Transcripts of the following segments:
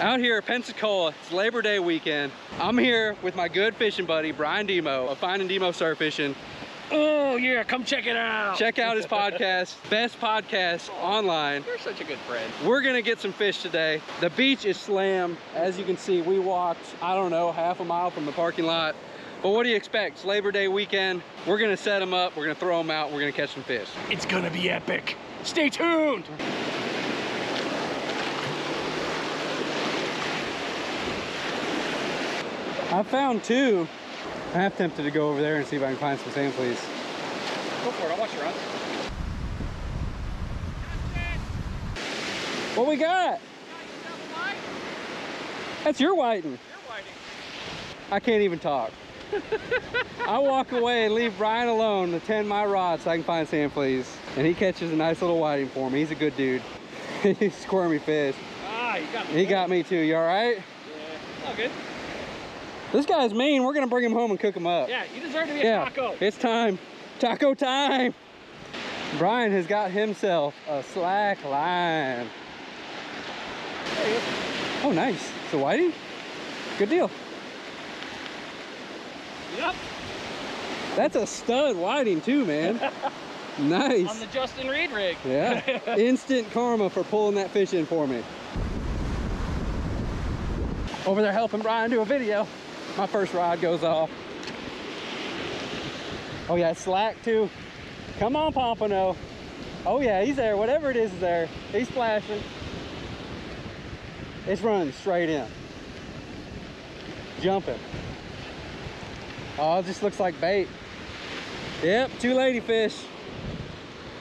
Out here at Pensacola, it's Labor Day weekend. I'm here with my good fishing buddy, Brian Demo of Finding Demo Surf Fishing. Oh yeah, come check it out. Check out his podcast, best podcast online. You're such a good friend. We're gonna get some fish today. The beach is slammed. As you can see, we walked, I don't know, half a mile from the parking lot. But what do you expect? It's Labor Day weekend. We're gonna set them up, we're gonna throw them out, we're gonna catch some fish. It's gonna be epic. Stay tuned. I found two. I'm half tempted to go over there and see if I can find some sand fleas. Go for it. I'll watch you run. What we got? That's your whiting. I can't even talk. I walk away and leave Brian alone to tend my rod so I can find sand fleas. And he catches a nice little whiting for me. He's a good dude. He's squirmy fish. Ah, you got me. He got me too. You all right? Yeah, all good. This guy's mean. We're gonna bring him home and cook him up. Yeah, you deserve to be a Yeah, taco. it's time. Taco time. Brian has got himself a slack line. Oh, nice. It's a whiting? Good deal. Yep. That's a stud whiting too, man. Nice. On the Justin Reed rig. Yeah. Instant karma for pulling that fish in for me. Over there helping Brian do a video. My first rod goes off. Oh yeah, slack too. Come on, Pompano. Oh yeah, he's there. Whatever it is is there. He's flashing. It's running straight in. Jumping. Oh, it just looks like bait. Yep, two ladyfish.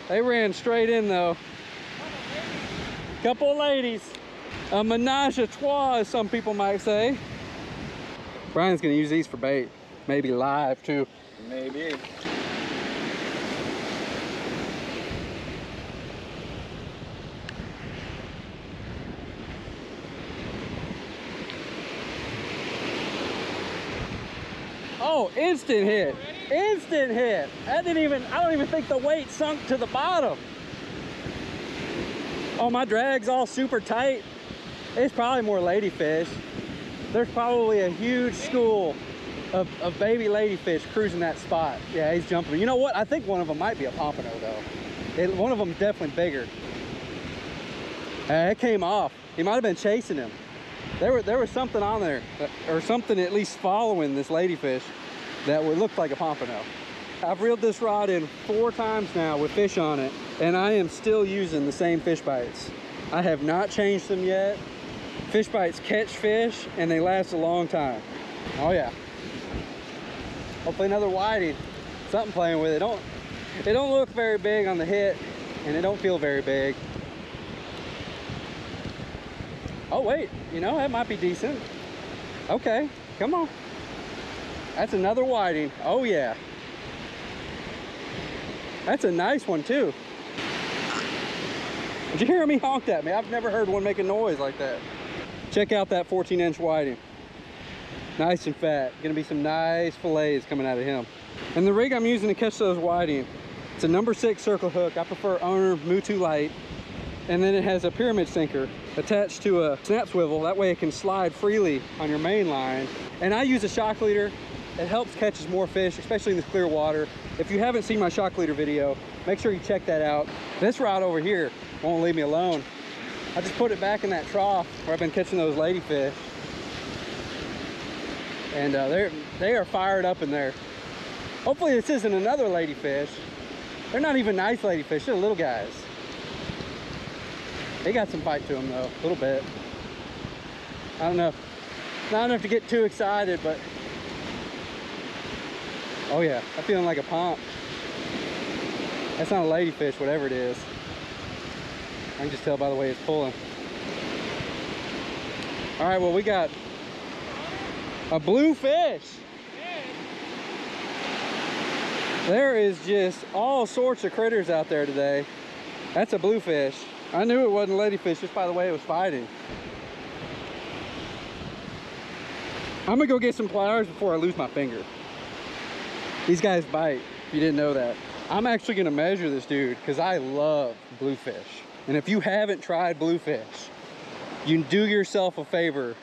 They ran straight in though. Couple ladies. A menage a trois, as some people might say. Brian's gonna use these for bait. Maybe live too. Maybe. Oh, instant hit. Instant hit. I didn't even, I don't even think the weight sunk to the bottom. Oh, my drag's all super tight. It's probably more ladyfish. There's probably a huge school of, of baby ladyfish cruising that spot. Yeah, he's jumping. You know what? I think one of them might be a pompano though. It, one of them's definitely bigger. Uh, it came off. He might have been chasing him. There, were, there was something on there, uh, or something at least following this ladyfish that would look like a pompano. I've reeled this rod in four times now with fish on it, and I am still using the same Fishbites. I have not changed them yet. Fishbites catch fish, and they last a long time. Oh yeah. Hopefully another whiting. Something playing with it. Don't, it don't look very big on the hit, and it don't feel very big. Oh wait, you know, that might be decent. Okay, come on. That's another whiting. Oh yeah. That's a nice one too. Did you hear me honk at me? I've never heard one make a noise like that. Check out that 14 inch whiting. Nice and fat. Gonna be some nice fillets coming out of him. And the rig I'm using to catch those whiting, it's a number six circle hook. I prefer Owner Mutu Light. And then it has a pyramid sinker attached to a snap swivel. That way it can slide freely on your main line. And I use a shock leader. It helps catches more fish, especially in this clear water. If you haven't seen my shock leader video, make sure you check that out. This rod over here won't leave me alone. I just put it back in that trough where I've been catching those ladyfish. And uh, they're, they are fired up in there. Hopefully this isn't another ladyfish. They're not even nice ladyfish, they're little guys. They got some bite to them though, a little bit. I don't know, not enough to get too excited, but oh yeah, I'm feeling like a pump. That's not a ladyfish, whatever it is. I can just tell by the way it's pulling. All right, well we got a blue fish. There is just all sorts of critters out there today. That's a bluefish. I knew it wasn't ladyfish just by the way it was fighting. I'm gonna go get some pliers before I lose my finger. These guys bite, if you didn't know that. I'm actually gonna measure this dude because I love bluefish. And if you haven't tried bluefish, you do yourself a favor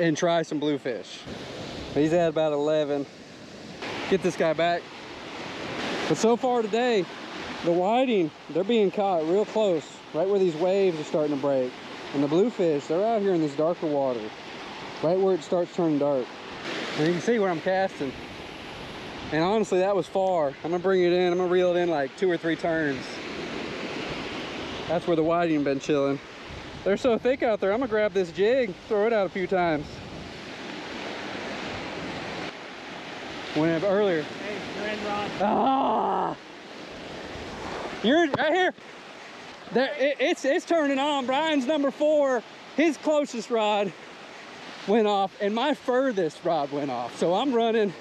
and try some bluefish. He's at about 11. Get this guy back. But so far today, the whiting, they're being caught real close, right where these waves are starting to break. And the bluefish, they're out here in this darker water, right where it starts turning dark. And you can see where I'm casting. And honestly, that was far. I'm gonna bring it in, I'm gonna reel it in like two or three turns. That's where the whiting been chilling. They're so thick out there, I'm gonna grab this jig, throw it out a few times. Went earlier. Hey, end rod. Ah! You're right here. There, it, it's it's turning on. Brian's number four. His closest rod went off, and my furthest rod went off. So I'm running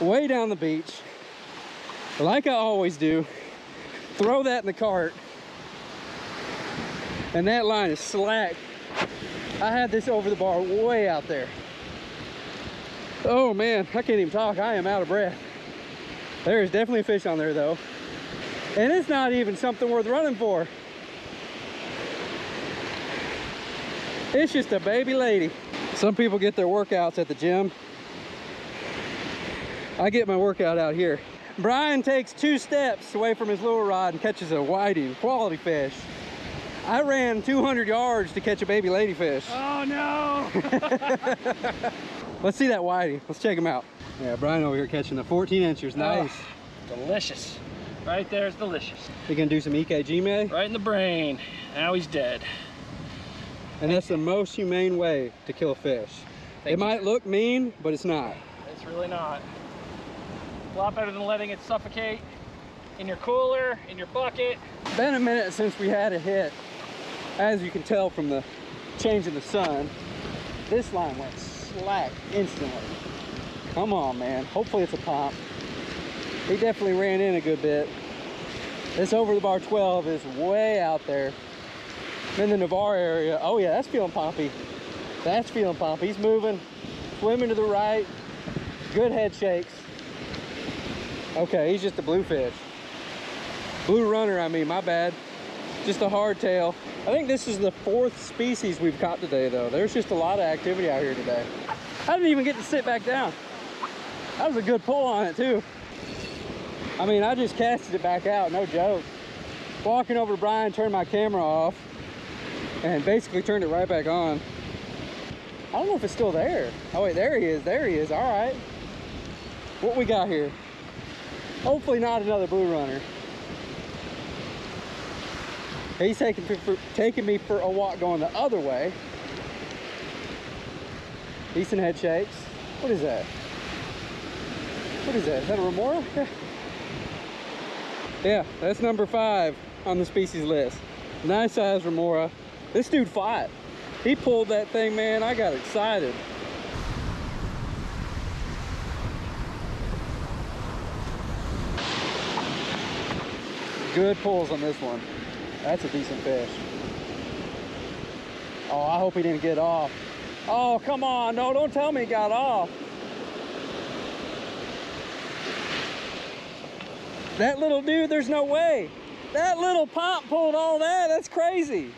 way down the beach, like I always do. Throw that in the cart, and that line is slack. I had this over the bar way out there. Oh man, I can't even talk. I am out of breath. There is definitely a fish on there though. And it's not even something worth running for. It's just a baby lady. Some people get their workouts at the gym. I get my workout out here. Brian takes two steps away from his lure rod and catches a whiting, quality fish. I ran 200 yards to catch a baby ladyfish. Oh no! Let's see that whitey. Let's check him out. Yeah, Brian over here catching the 14 inchers. Oh, nice. Oh, delicious. Right there is delicious. You gonna do some ike jime? Right in the brain. Now he's dead. And that's the most humane way to kill a fish. Thank it you. might look mean, but it's not. It's really not. A lot better than letting it suffocate in your cooler, in your bucket. Been a minute since we had a hit. As you can tell from the change in the sun, this line went slack instantly. Come on, man. Hopefully it's a pop. He definitely ran in a good bit. This over the bar 12 is way out there. In the Navarre area. Oh yeah, that's feeling poppy. That's feeling poppy. He's moving, swimming to the right. Good head shakes. Okay, he's just a bluefish. Blue runner, I mean, my bad. Just a hardtail. I think this is the fourth species we've caught today, though. There's just a lot of activity out here today. I didn't even get to sit back down. That was a good pull on it, too. I mean, I just casted it back out, no joke. Walking over to Brian, turned my camera off, and basically turned it right back on. I don't know if it's still there. Oh, wait, there he is. There he is. All right. What we got here? Hopefully not another blue runner. He's taking, for, taking me for a walk going the other way. Decent head shakes. What is that? What is that? Is that a remora? Yeah. yeah, that's number five on the species list. Nice size remora. This dude fought. He pulled that thing, man. I got excited. Good pulls on this one. That's a decent fish. Oh, I hope he didn't get off. Oh, come on. No, don't tell me he got off. That little dude, there's no way. That little pop pulled all that. That's crazy.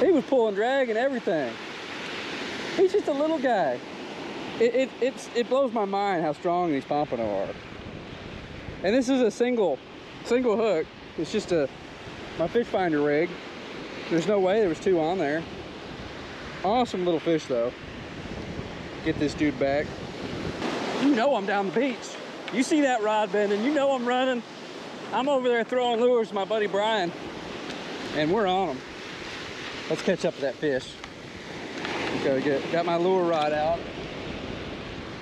He was pulling drag and everything. He's just a little guy. It, it, it's, it blows my mind how strong these pompano are. And this is a single, single hook. It's just a, my fish finder rig. There's no way there was two on there. Awesome little fish though. Get this dude back. You know I'm down the beach. You see that rod bending, you know I'm running. I'm over there throwing lures my buddy Brian. And we're on them. Let's catch up to that fish. Okay, get, got my lure rod out.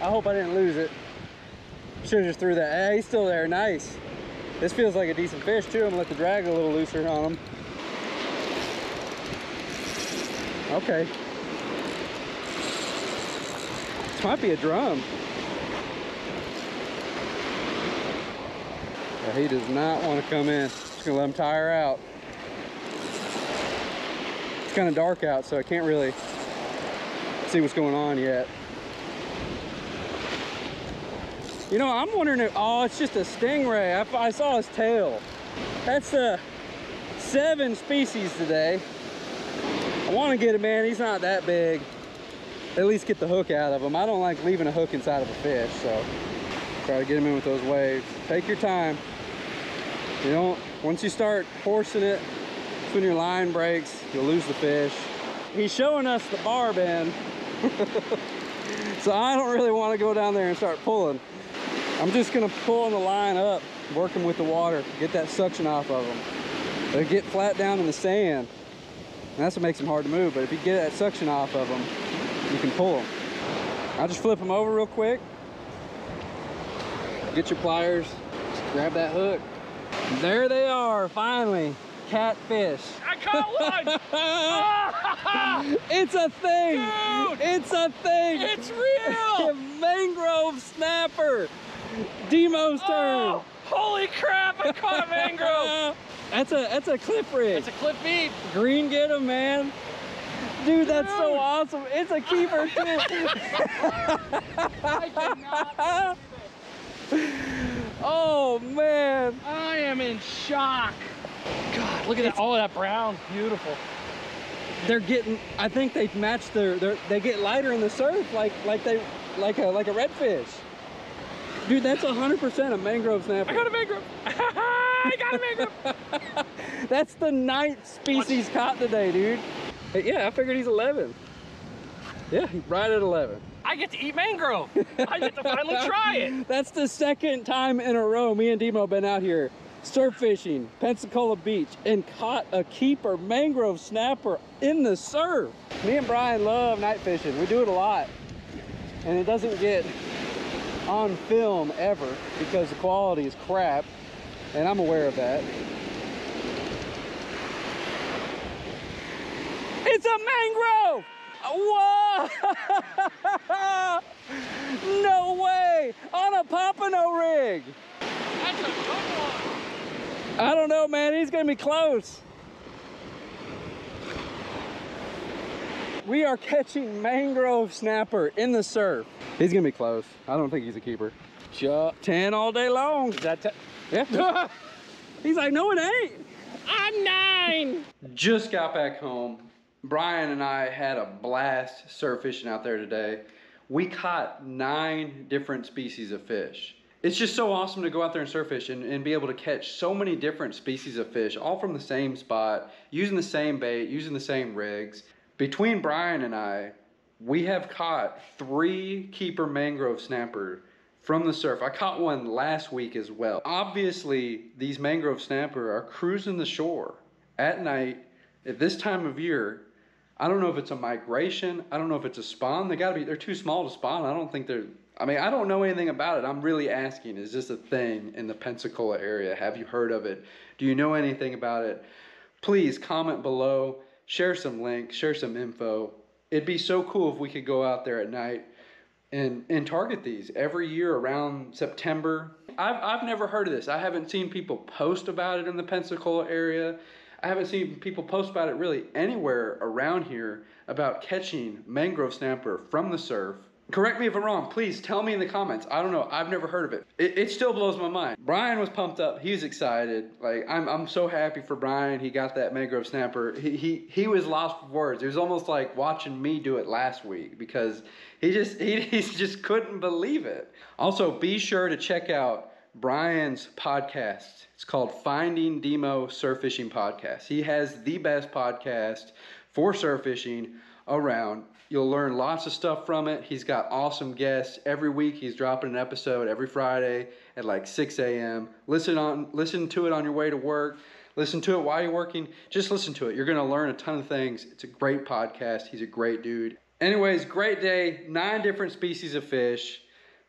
I hope I didn't lose it. Should have just threw that. Yeah, he's still there. Nice. This feels like a decent fish too. I'm gonna let the drag a little looser on him. Okay. This might be a drum. Yeah, he does not want to come in. Just gonna let him tire out. It's kind of dark out, so I can't really see what's going on yet. You know, I'm wondering if, oh, it's just a stingray. I, I saw his tail. That's a seven species today. I want to get a man, he's not that big. At least get the hook out of him. I don't like leaving a hook inside of a fish, so try to get him in with those waves. Take your time. You don't, once you start forcing it, when your line breaks, you'll lose the fish. He's showing us the barb end. so I don't really want to go down there and start pulling. I'm just gonna pull the line up, working with the water, get that suction off of them. They get flat down in the sand. And that's what makes them hard to move. But if you get that suction off of them, you can pull them. I'll just flip them over real quick. Get your pliers, just grab that hook. There they are, finally. Catfish. I caught one! it's a thing. Dude! It's a thing. it's real! mangrove snapper. Demo's oh, turn. Oh, holy crap, I caught a mangrove! That's a that's a cliff ridge. It's a clip beat. Green get 'em, man. Dude, that's so awesome. It's a keeper too. I cannot oh man. I am in shock. God, look at that. All of that brown. Beautiful. They're getting I think they match their, their they get lighter in the surf like like they like a like a redfish. Dude, that's hundred percent a mangrove snapper. I got a mangrove. I got a mangrove. That's the ninth species caught today, dude. Yeah, I figured he's 11. Yeah, he's right at 11. I get to eat mangrove. I get to finally try it. That's the second time in a row me and Demo been out here surf fishing Pensacola Beach and caught a keeper mangrove snapper in the surf. Me and Brian love night fishing. We do it a lot. And it doesn't get on film ever because the quality is crap. And I'm aware of that. It's a mangrove! Whoa! no way! On a Pompano rig! That's a good one. I don't know, man. He's gonna be close. We are catching mangrove snapper in the surf. He's gonna be close. I don't think he's a keeper. Shut 10 all day long. Is that te- Yeah. he's like, no, it ain't. I'm nine. Just got back home. Brian and I had a blast surf fishing out there today. We caught nine different species of fish. It's just so awesome to go out there and surf fish and, and be able to catch so many different species of fish, all from the same spot, using the same bait, using the same rigs. Between Brian and I, we have caught three keeper mangrove snapper from the surf. I caught one last week as well. Obviously, these mangrove snapper are cruising the shore at night at this time of year. I don't know if it's a migration. I don't know if it's a spawn. They gotta be. They're too small to spawn. I don't think they're. I mean, I don't know anything about it. I'm really asking. Is this a thing in the Pensacola area? Have you heard of it? Do you know anything about it? Please comment below. Share some links. Share some info. It'd be so cool if we could go out there at night and and target these every year around September. I've I've never heard of this. I haven't seen people post about it in the Pensacola area. I haven't seen people post about it really anywhere around here about catching mangrove snapper from the surf. Correct me if I'm wrong. Please tell me in the comments. I don't know. I've never heard of it. It, it still blows my mind. Brian was pumped up. He was excited. Like I'm, I'm so happy for Brian. He got that mangrove snapper. He, he, he was lost for words. It was almost like watching me do it last week because he just, he, he just couldn't believe it. Also, be sure to check out Brian's podcast. It's called Finding Demo Surf Fishing Podcast. He has the best podcast for surf fishing around. You'll learn lots of stuff from it. He's got awesome guests every week. He's dropping an episode every Friday at like 6 a.m. Listen on, listen to it on your way to work. Listen to it while you're working. Just listen to it. You're gonna learn a ton of things. It's a great podcast. He's a great dude. Anyways, great day. Nine different species of fish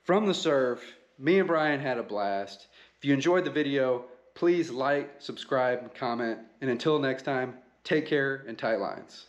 from the surf. Me and Brian had a blast. If you enjoyed the video, please like, subscribe, comment, and until next time, take care and tight lines.